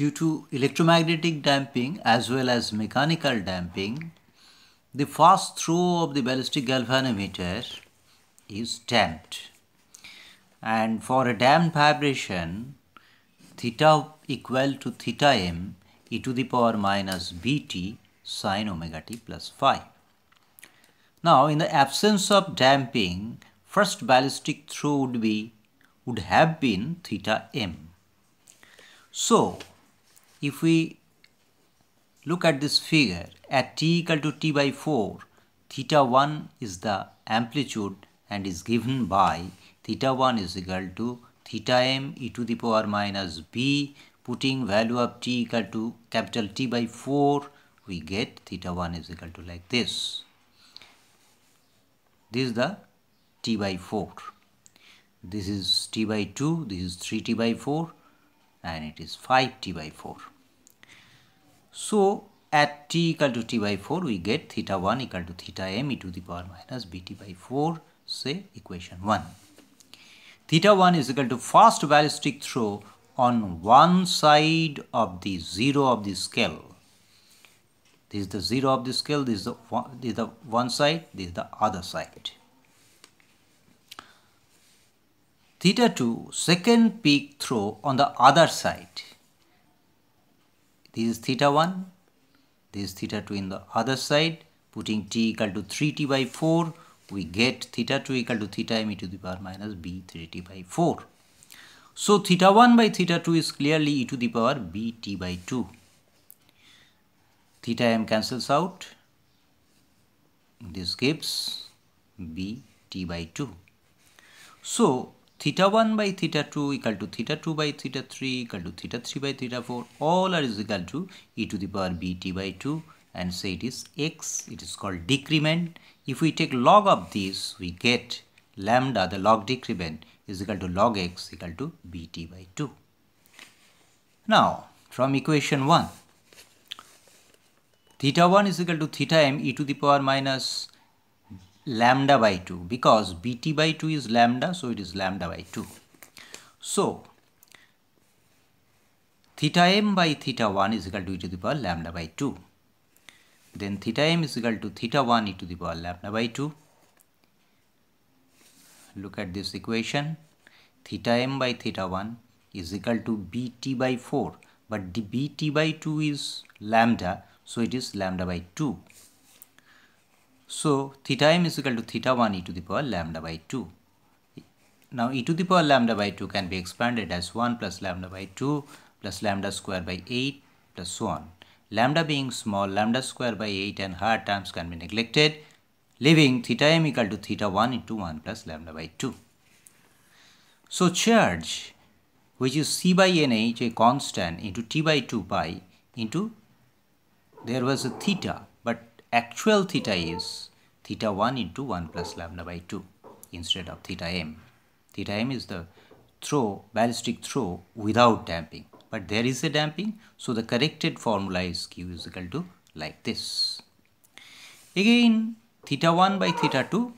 due to electromagnetic damping as well as mechanical damping, the fast throw of the ballistic galvanometer is damped. And for a damped vibration, theta equal to theta m e to the power minus bt sine omega t plus phi. Now, in the absence of damping, first ballistic throw would be would have been theta m. So, if we look at this figure at t equal to t by 4, theta 1 is the amplitude and is given by theta 1 is equal to theta m e to the power minus b putting value of t equal to capital T by 4 we get theta 1 is equal to like this. This is the t by 4. This is t by 2, this is 3t by 4 and it is 5t by 4. So at t equal to t by 4 we get theta 1 equal to theta m e to the power minus bt by 4 say equation 1. Theta 1 is equal to fast ballistic throw on one side of the zero of the scale. This is the zero of the scale, this is the one, this is the one side, this is the other side. Theta 2 second peak throw on the other side. This is theta 1, this is theta 2 in the other side, putting t equal to 3t by 4, we get theta 2 equal to theta m e to the power minus b 3t by 4. So theta 1 by theta 2 is clearly e to the power b t by 2. Theta m cancels out. This gives b t by 2. So theta 1 by theta 2 equal to theta 2 by theta 3 equal to theta 3 by theta 4 all are is equal to e to the power bt by 2 and say it is x it is called decrement. If we take log of this we get lambda the log decrement is equal to log x equal to bt by 2 now from equation 1 theta 1 is equal to theta m e to the power minus lambda by 2 because bt by 2 is lambda so it is lambda by 2 so theta m by theta 1 is equal to e to the power lambda by 2 then theta m is equal to theta 1 e to the power lambda by 2 look at this equation. Theta m by theta 1 is equal to bt by 4 but the bt by 2 is lambda so it is lambda by 2 so theta m is equal to theta 1 e to the power lambda by 2. Now e to the power lambda by 2 can be expanded as 1 plus lambda by 2 plus lambda square by 8 plus so on. Lambda being small, lambda square by 8 and higher terms can be neglected, leaving theta m equal to theta 1 into 1 plus lambda by 2. So charge, which is c by nh, a constant, into t by 2 pi, into, there was a theta, actual theta is theta 1 into 1 plus lambda by 2 instead of theta m. Theta m is the throw, ballistic throw without damping. But there is a damping, so the corrected formula is q is equal to like this. Again, theta 1 by theta 2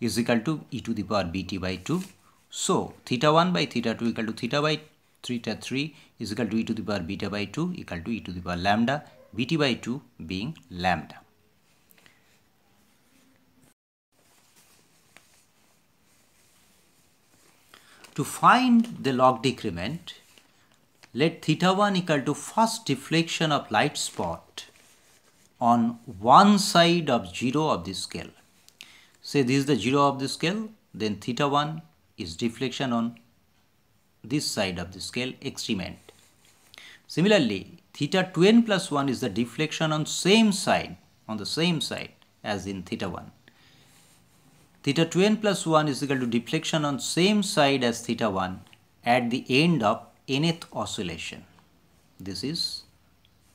is equal to e to the power bt by 2. So, theta 1 by theta 2 equal to theta by theta 3 is equal to e to the power beta by 2 equal to e to the power lambda, bt by 2 being lambda. To find the log decrement, let theta 1 equal to first deflection of light spot on one side of 0 of the scale. Say this is the 0 of the scale, then theta 1 is deflection on this side of the scale extremement. Similarly, theta 2n plus 1 is the deflection on same side, on the same side as in theta 1. Theta 2n plus 1 is equal to deflection on same side as theta 1 at the end of nth oscillation. This is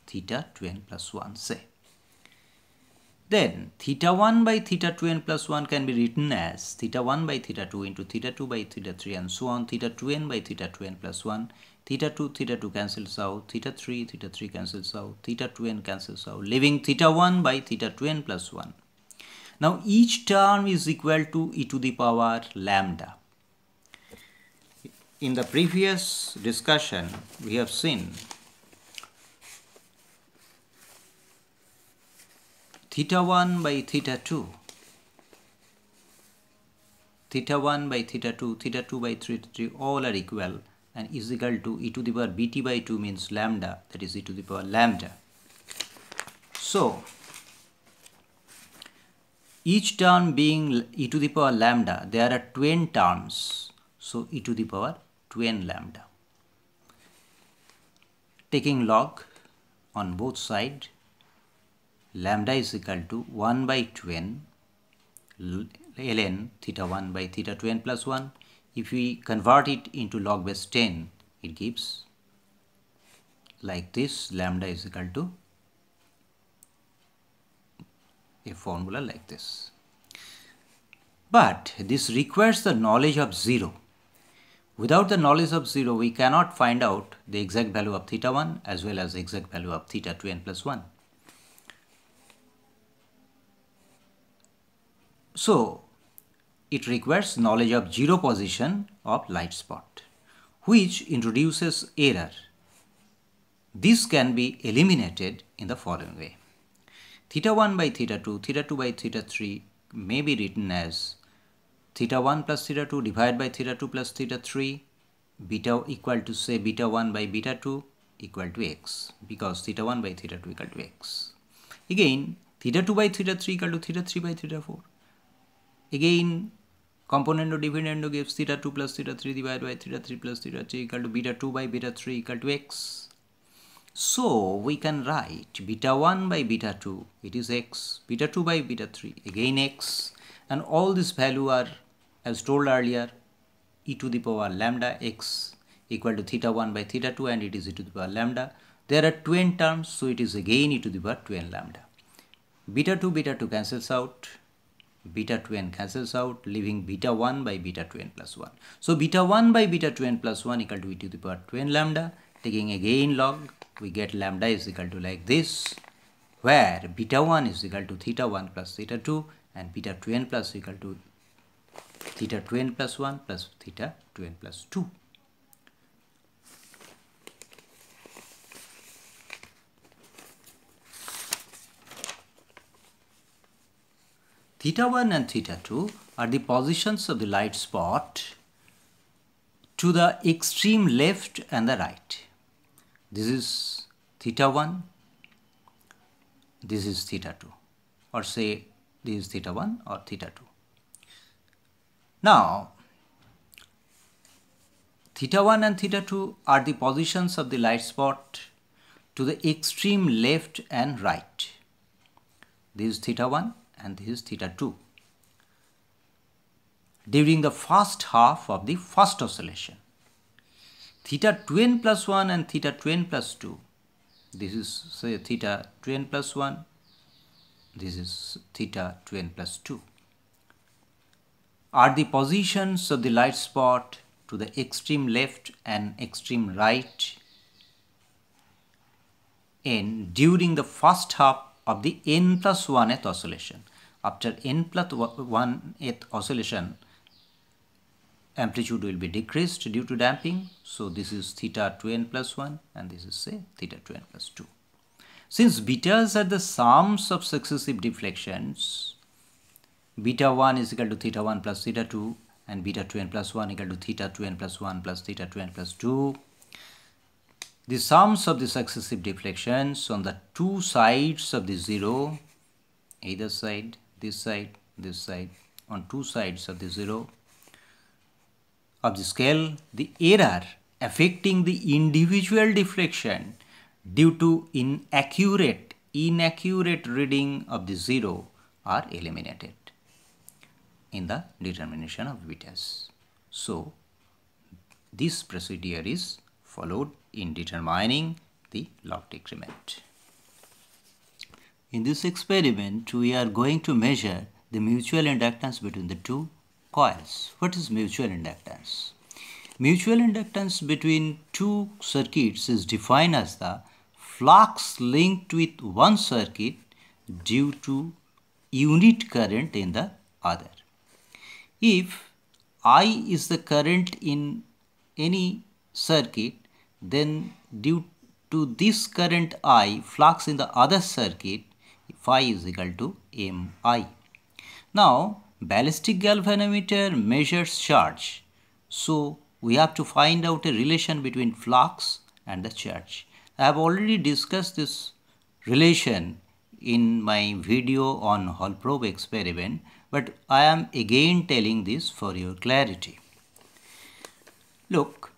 theta 2n plus 1 say. Then theta 1 by theta 2n plus 1 can be written as theta 1 by theta 2 into theta 2 by theta 3 and so on. Theta 2n by theta 2n plus 1. Theta 2, theta 2 cancels out. Theta 3, theta 3 cancels out. Theta 2n cancels out. Leaving theta 1 by theta 2n plus 1. Now each term is equal to e to the power lambda. In the previous discussion, we have seen theta 1 by theta 2 theta 1 by theta 2, theta 2 by theta 3, all are equal and is equal to e to the power bt by 2 means lambda, that is e to the power lambda. So, each term being e to the power lambda there are twin terms so e to the power twin lambda. Taking log on both sides lambda is equal to 1 by 2n ln theta 1 by theta 2n plus 1 if we convert it into log base 10 it gives like this lambda is equal to a formula like this but this requires the knowledge of 0 without the knowledge of 0 we cannot find out the exact value of theta 1 as well as the exact value of theta 2n plus 1 So, it requires knowledge of zero position of light spot, which introduces error. This can be eliminated in the following way. Theta 1 by theta 2, theta 2 by theta 3 may be written as theta 1 plus theta 2 divided by theta 2 plus theta 3 beta equal to say beta 1 by beta 2 equal to x because theta 1 by theta 2 equal to x. Again theta 2 by theta 3 equal to theta 3 by theta 4 Again, componendo dividendo gives theta 2 plus theta 3 divided by theta 3 plus theta 3 equal to beta 2 by beta 3 equal to x. So we can write beta 1 by beta 2, it is x, beta 2 by beta 3, again x, and all these value are, as told earlier, e to the power lambda x equal to theta 1 by theta 2 and it is e to the power lambda. There are twin terms, so it is again e to the power twin lambda. Beta 2, beta 2 cancels out, beta 2n cancels out leaving beta 1 by beta 2n plus 1. So beta 1 by beta 2n plus 1 equal to e to the power 2n lambda taking again log we get lambda is equal to like this where beta 1 is equal to theta 1 plus theta 2 and beta 2n plus equal to theta 2n plus 1 plus theta 2n plus 2. Theta 1 and theta 2 are the positions of the light spot to the extreme left and the right. This is theta 1, this is theta 2 or say this is theta 1 or theta 2. Now, theta 1 and theta 2 are the positions of the light spot to the extreme left and right. This is theta 1 and this is theta 2 during the first half of the first oscillation. Theta 2n plus 1 and theta 2n plus 2 this is say theta 2n plus 1 this is theta 2n plus 2 are the positions of the light spot to the extreme left and extreme right in during the first half of the n plus 1th oscillation? After n plus 1 th oscillation amplitude will be decreased due to damping. So this is theta 2n plus 1 and this is say theta 2n plus 2 since betas are the sums of successive deflections beta 1 is equal to theta 1 plus theta 2 and beta 2n plus 1 equal to theta 2n plus 1 plus theta 2n plus 2 the sums of the successive deflections on the two sides of the zero either side this side, this side, on two sides of the zero of the scale, the error affecting the individual deflection due to inaccurate, inaccurate reading of the zero are eliminated in the determination of betas. So, this procedure is followed in determining the log decrement. In this experiment, we are going to measure the mutual inductance between the two coils. What is mutual inductance? Mutual inductance between two circuits is defined as the flux linked with one circuit due to unit current in the other. If I is the current in any circuit, then due to this current I, flux in the other circuit phi is equal to mi. Now ballistic galvanometer measures charge. So we have to find out a relation between flux and the charge. I have already discussed this relation in my video on Hall probe experiment but I am again telling this for your clarity. Look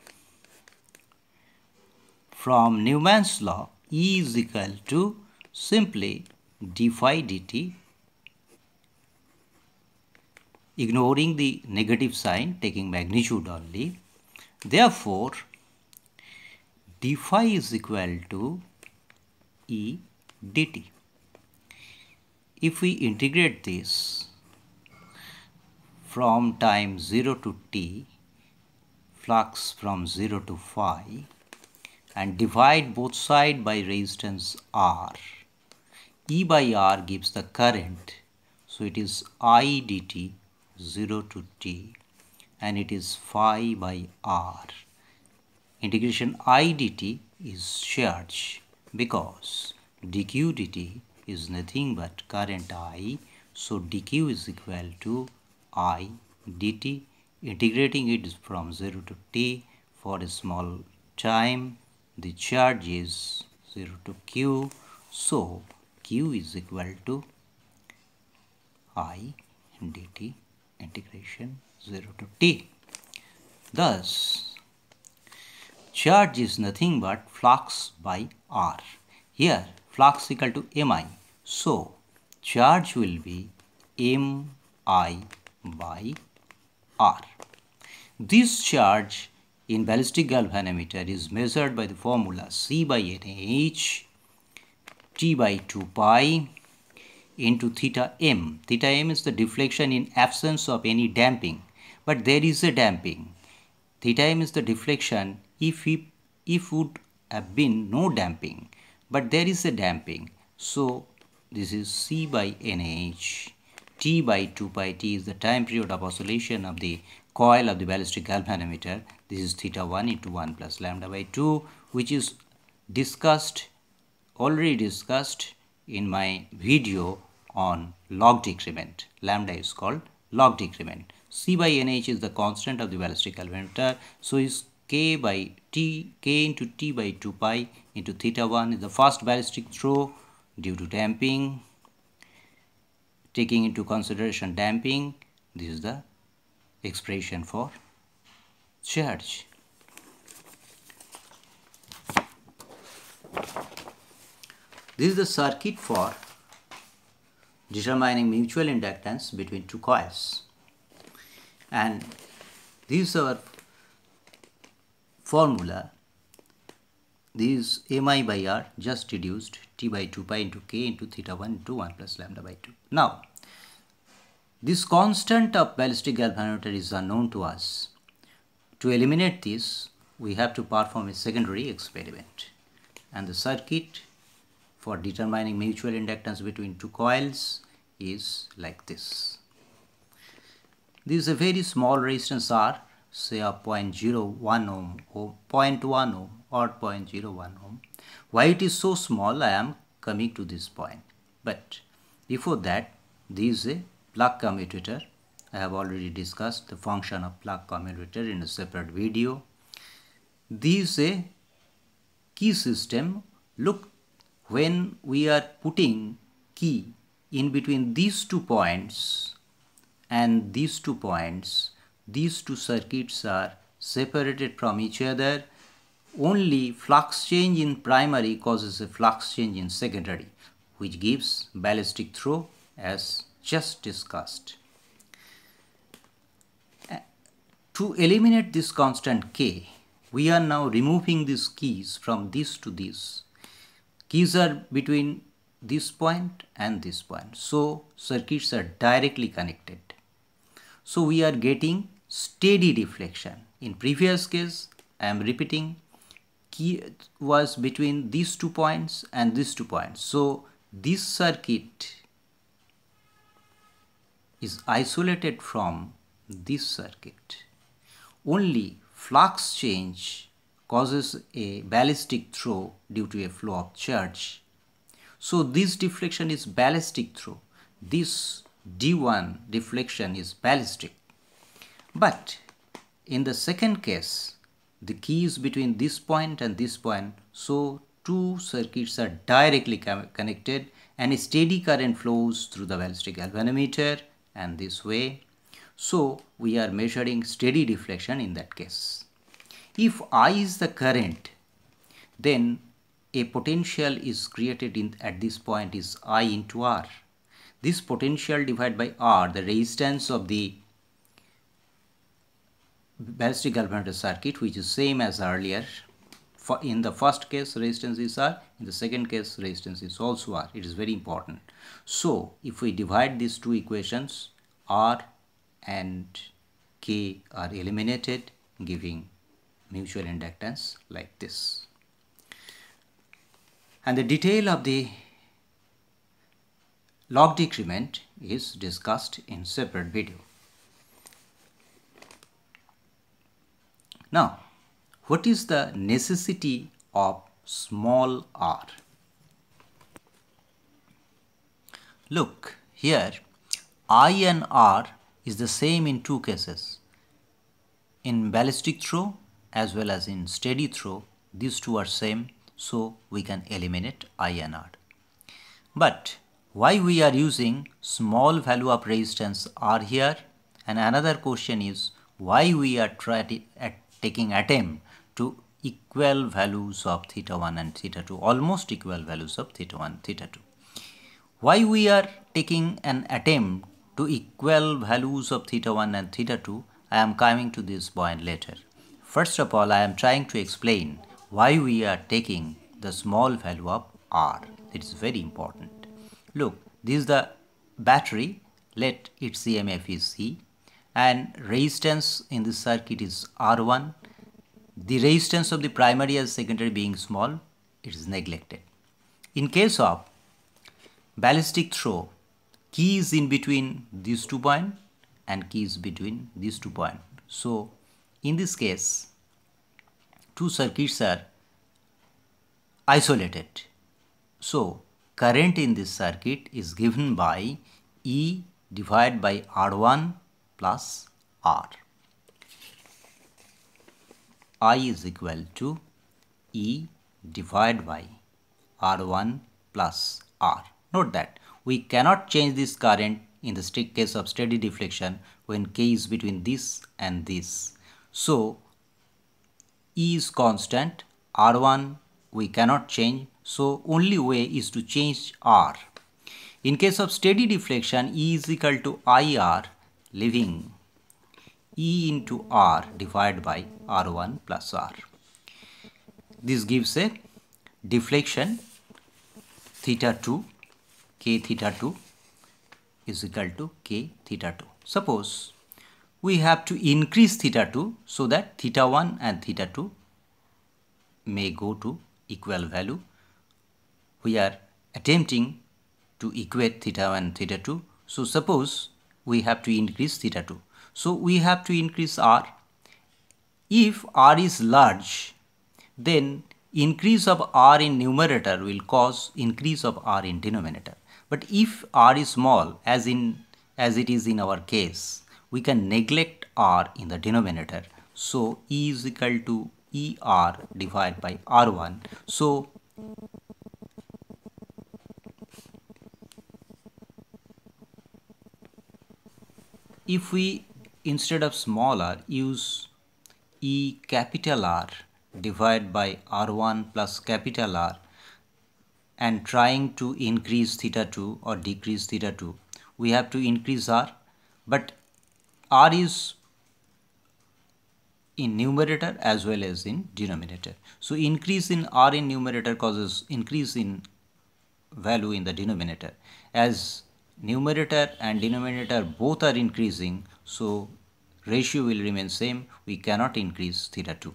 from Neumann's law E is equal to simply d phi dt ignoring the negative sign taking magnitude only. Therefore, d phi is equal to E dt. If we integrate this from time 0 to t, flux from 0 to phi and divide both side by resistance R, E by R gives the current. So it is I dt 0 to t and it is phi by R. Integration I dt is charge because dq dt is nothing but current I. So dq is equal to I dt. Integrating it from 0 to t for a small time. The charge is 0 to q. So q is equal to I dt integration 0 to t. Thus, charge is nothing but flux by r. Here, flux equal to mi. So, charge will be mi by r. This charge in ballistic galvanometer is measured by the formula C by NH T by 2 pi into theta m. Theta m is the deflection in absence of any damping. But there is a damping. Theta m is the deflection if, we, if would have been no damping. But there is a damping. So this is C by NH. T by 2 pi T is the time period of oscillation of the coil of the ballistic galvanometer. This is theta 1 into 1 plus lambda by 2 which is discussed already discussed in my video on log decrement. Lambda is called log decrement. C by NH is the constant of the ballistic galvanometer. So is K by T, K into T by 2 pi into theta 1 is the first ballistic throw due to damping. Taking into consideration damping, this is the expression for charge. This is the circuit for determining mutual inductance between two coils. And is our formula. This is mi by r just reduced t by 2 pi into k into theta 1 into 1 plus lambda by 2. Now, this constant of ballistic galvanometer is unknown to us. To eliminate this, we have to perform a secondary experiment. And the circuit for determining mutual inductance between two coils is like this. This is a very small resistance R, say of 0.01 ohm or 0.1 ohm or 0.01 ohm. Why it is so small, I am coming to this point. But before that, this is a plug commutator. I have already discussed the function of plug commutator in a separate video. This is a key system. Look when we are putting key in between these two points and these two points, these two circuits are separated from each other. Only flux change in primary causes a flux change in secondary, which gives ballistic throw as just discussed. To eliminate this constant K, we are now removing these keys from this to this keys are between this point and this point. So circuits are directly connected. So we are getting steady deflection. In previous case, I am repeating key was between these two points and these two points. So this circuit is isolated from this circuit. Only flux change causes a ballistic throw due to a flow of charge. So this deflection is ballistic throw. This D1 deflection is ballistic. But in the second case, the key is between this point and this point. So two circuits are directly connected and a steady current flows through the ballistic galvanometer and this way. So we are measuring steady deflection in that case. If I is the current, then a potential is created in, at this point is I into R. This potential divided by R, the resistance of the ballistic galvanometer circuit, which is same as earlier. For in the first case, resistance is R. In the second case, resistance is also R. It is very important. So, if we divide these two equations, R and K are eliminated, giving mutual inductance like this and the detail of the log decrement is discussed in separate video. Now, what is the necessity of small r? Look, here I and R is the same in two cases. In ballistic throw as well as in steady throw, these two are same so we can eliminate I and R. But why we are using small value of resistance R here? And another question is why we are trying at taking attempt to equal values of theta 1 and theta 2 almost equal values of theta 1 theta 2 why we are taking an attempt to equal values of theta 1 and theta 2 I am coming to this point later. First of all I am trying to explain why we are taking the small value of R. It is very important. Look, this is the battery. Let its EMF is C and resistance in the circuit is R1. The resistance of the primary and secondary being small, it is neglected. In case of ballistic throw, key is in between these two points and key is between these two points. So, in this case, two circuits are isolated. So, current in this circuit is given by E divided by R1 plus R. I is equal to E divided by R1 plus R. Note that we cannot change this current in the strict case of steady deflection when K is between this and this. So, E is constant, R1 we cannot change, so only way is to change R. In case of steady deflection, E is equal to IR, leaving E into R divided by R1 plus R. This gives a deflection theta 2, K theta 2 is equal to K theta 2. Suppose we have to increase theta 2 so that theta 1 and theta 2 may go to equal value. We are attempting to equate theta 1 and theta 2 so suppose we have to increase theta 2 so we have to increase r. If r is large then increase of r in numerator will cause increase of r in denominator. But if r is small as in as it is in our case we can neglect r in the denominator. So E is equal to ER divided by R1. So if we instead of small r use E capital R divided by R1 plus capital R and trying to increase theta 2 or decrease theta 2 we have to increase R but R is in numerator as well as in denominator. So increase in R in numerator causes increase in value in the denominator. As numerator and denominator both are increasing, so ratio will remain same. We cannot increase theta 2.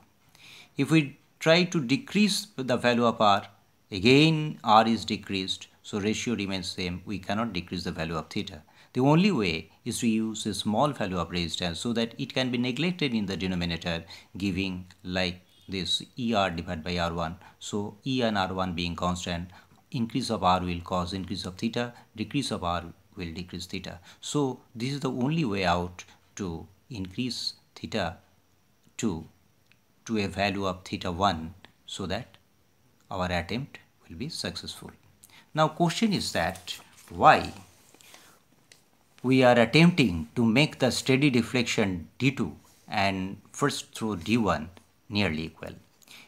If we try to decrease the value of R, again R is decreased, so ratio remains same. We cannot decrease the value of theta. The only way is to use a small value of resistance so that it can be neglected in the denominator giving like this ER divided by R1. So E and R1 being constant, increase of r will cause increase of theta decrease of r will decrease theta so this is the only way out to increase theta to to a value of theta 1 so that our attempt will be successful now question is that why we are attempting to make the steady deflection d2 and first throw d1 nearly equal.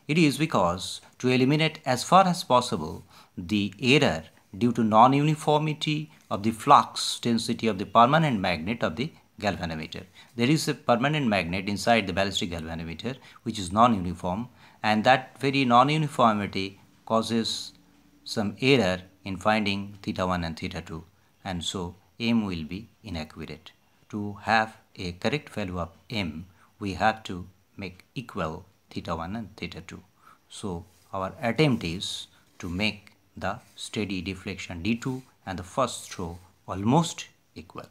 It is because to eliminate as far as possible the error due to non-uniformity of the flux density of the permanent magnet of the galvanometer. There is a permanent magnet inside the ballistic galvanometer which is non-uniform and that very non-uniformity causes some error in finding theta 1 and theta 2 and so m will be inaccurate. To have a correct value of m, we have to make equal theta 1 and theta 2. So our attempt is to make the steady deflection d2 and the first throw almost equal.